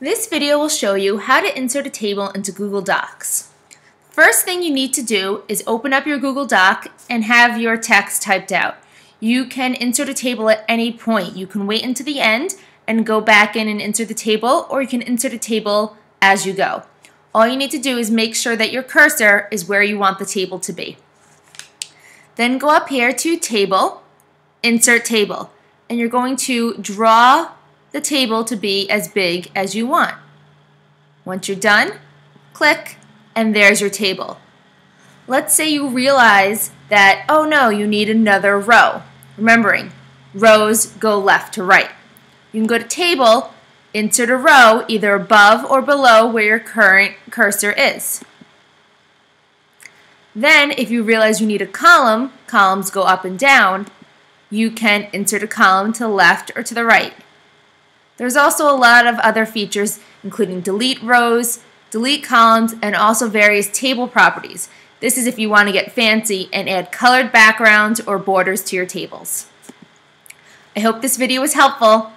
This video will show you how to insert a table into Google Docs. First thing you need to do is open up your Google Doc and have your text typed out. You can insert a table at any point. You can wait until the end and go back in and insert the table, or you can insert a table as you go. All you need to do is make sure that your cursor is where you want the table to be. Then go up here to Table, Insert Table, and you're going to draw the table to be as big as you want. Once you're done, click, and there's your table. Let's say you realize that, oh no, you need another row. Remembering, rows go left to right. You can go to Table, insert a row either above or below where your current cursor is. Then, if you realize you need a column, columns go up and down, you can insert a column to the left or to the right. There's also a lot of other features, including delete rows, delete columns, and also various table properties. This is if you want to get fancy and add colored backgrounds or borders to your tables. I hope this video was helpful.